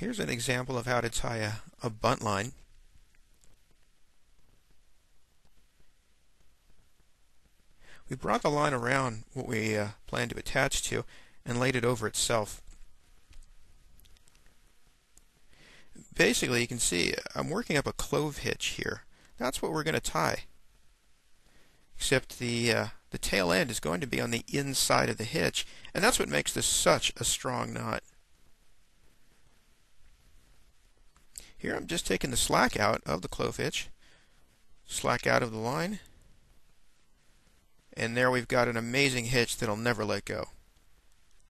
Here's an example of how to tie a, a buntline. We brought the line around what we uh, planned to attach to and laid it over itself. Basically, you can see I'm working up a clove hitch here. That's what we're going to tie. Except the uh, the tail end is going to be on the inside of the hitch, and that's what makes this such a strong knot. Here I'm just taking the slack out of the clove hitch, slack out of the line, and there we've got an amazing hitch that'll never let go.